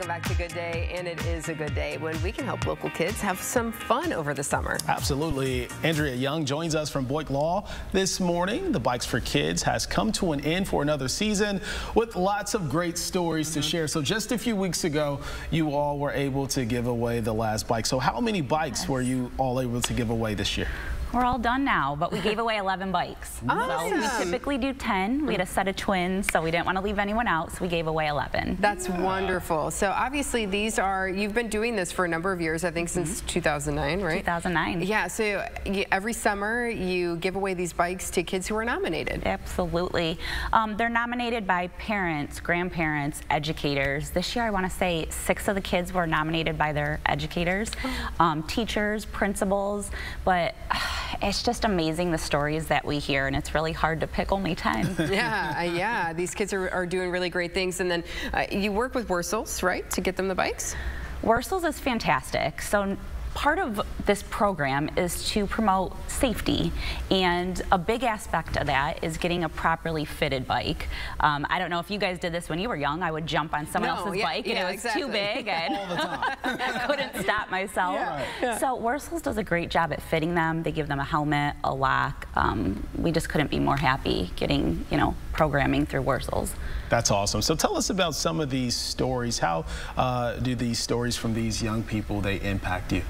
Welcome back to Good Day, and it is a good day when we can help local kids have some fun over the summer. Absolutely. Andrea Young joins us from Boyk Law this morning. The Bikes for Kids has come to an end for another season with lots of great stories mm -hmm. to mm-hmm. share. So just a few weeks ago, you all were able to give away the last bike. So how many bikes yes. were you all able to give away this year? We're all done now, but we gave away 11 bikes. Awesome. So we typically do 10. We had a set of twins, so we didn't want to leave anyone out, so we gave away 11. That's yeah. wonderful. So obviously these are, you've been doing this for a number of years, I think mm -hmm. since 2009, right? 2009. Yeah, so you, every summer you give away these bikes to kids who are nominated. Absolutely. Um, they're nominated by parents, grandparents, educators. This year I want to say six of the kids were nominated by their educators, oh. um, teachers, principals, but it's just amazing the stories that we hear, and it's really hard to pick only 10. yeah, uh, yeah. These kids are, are doing really great things. And then uh, you work with Wersell's, right, to get them the bikes? Wersell's is fantastic. So part of this program is to promote safety and a big aspect of that is getting a properly fitted bike. Um, I don't know if you guys did this when you were young. I would jump on someone no, else's yeah, bike yeah, and it was exactly. too big and I couldn't stop myself. Yeah, so Wersell's does a great job at fitting them. They give them a helmet, a lock. Um, we just couldn't be more happy getting, you know, programming through Wersell's. That's awesome. So tell us about some of these stories. How uh, do these stories from these young people, they impact you?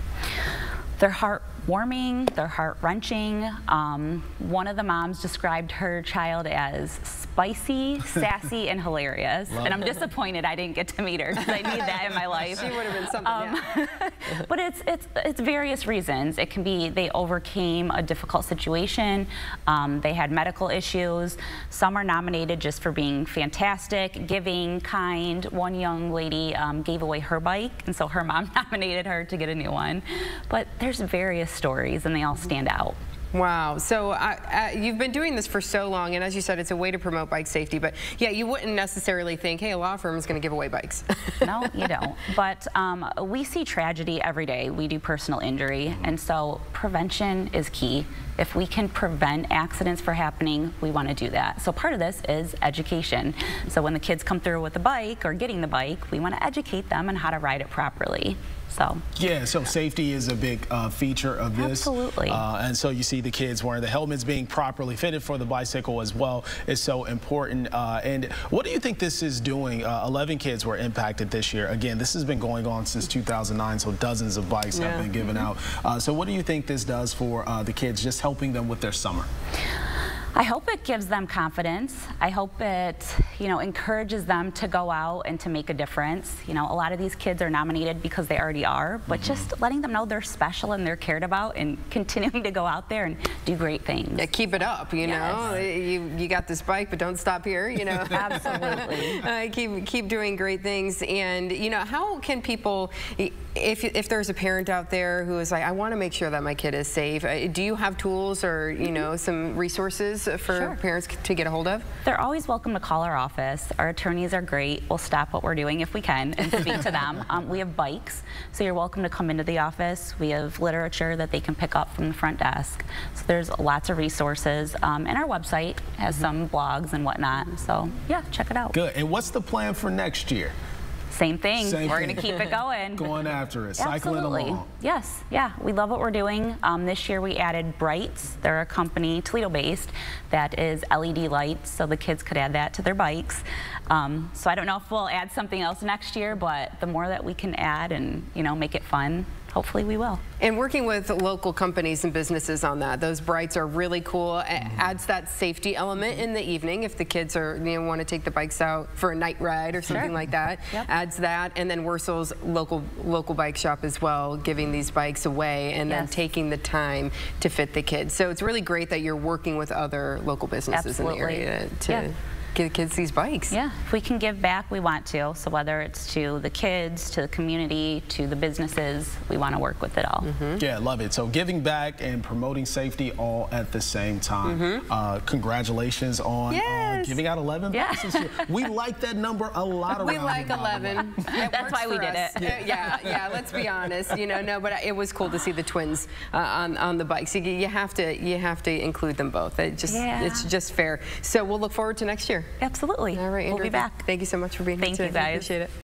They're heartwarming, they're heart-wrenching. Um, one of the moms described her child as spicy, sassy, and hilarious. Love and I'm disappointed I didn't get to meet her because I need that in my life. She would have been something, um, yeah. but it's, it's, it's various reasons. It can be they overcame a difficult situation, um, they had medical issues. Some are nominated just for being fantastic, giving, kind. One young lady um, gave away her bike, and so her mom nominated her to get a new one. But there's various stories, and they all stand out. Wow. So uh, uh, you've been doing this for so long, and as you said, it's a way to promote bike safety. But yeah, you wouldn't necessarily think, hey, a law firm is going to give away bikes. no, you don't. But um, we see tragedy every day. We do personal injury, and so prevention is key. If we can prevent accidents from happening, we want to do that. So part of this is education. So when the kids come through with the bike or getting the bike, we want to educate them on how to ride it properly. So yeah, so safety is a big uh, feature of this. Absolutely. Uh, and so you see the kids wearing the helmets being properly fitted for the bicycle as well is so important. Uh, and what do you think this is doing? Uh, 11 kids were impacted this year. Again, this has been going on since 2009, so dozens of bikes yeah. have been given mm -hmm. out. Uh, so what do you think this does for uh, the kids, just helping them with their summer? I hope it gives them confidence. I hope it, you know, encourages them to go out and to make a difference. You know, a lot of these kids are nominated because they already are, but mm -hmm. just letting them know they're special and they're cared about and continuing to go out there and do great things. Yeah, keep it up, you yes. know. You, you got this bike, but don't stop here, you know. Absolutely. uh, keep, keep doing great things. And, you know, how can people, if, if there's a parent out there who is like, I want to make sure that my kid is safe, uh, do you have tools or, you mm-hmm. know, some resources for sure. parents to get a hold of? They're always welcome to call our office. Our attorneys are great. We'll stop what we're doing if we can and speak to them. Um, we have bikes, so you're welcome to come into the office. We have literature that they can pick up from the front desk. So there's lots of resources. Um, and our website has mm -hmm. some blogs and whatnot. So yeah, check it out. Good. And what's the plan for next year? Same thing. Same we're going to keep it going. going after it, cycling along. Yes, yeah. We love what we're doing. Um, this year we added Brights. They're a company, Toledo-based, that is LED lights, so the kids could add that to their bikes. Um, so I don't know if we'll add something else next year, but the more that we can add and, you know, make it fun, hopefully we will. And working with local companies and businesses on that, those brights are really cool. It adds that safety element in the evening if the kids are you know want to take the bikes out for a night ride or something sure. like that. Yep. Adds that, and then Wersell's local local bike shop as well, giving these bikes away and yes. then taking the time to fit the kids. So it's really great that you're working with other local businesses Absolutely. in the area to. Yeah give kids these bikes. Yeah, if we can give back, we want to. So whether it's to the kids, to the community, to the businesses, we want to work with it all. Mm -hmm. Yeah, love it. So giving back and promoting safety all at the same time. Mm -hmm. uh, congratulations on yes. uh, giving out 11 yeah. We like that number a lot around We like 11. That's why we did us. it. Yeah. yeah, yeah, let's be honest. You know, no, but it was cool to see the twins uh, on, on the bikes. You, you, have to, you have to include them both. It just, yeah. It's just fair. So we'll look forward to next year. Absolutely. All right, Andrew, we'll be back. Thank you so much for being Thank here today. Thank you, guys. Appreciate it.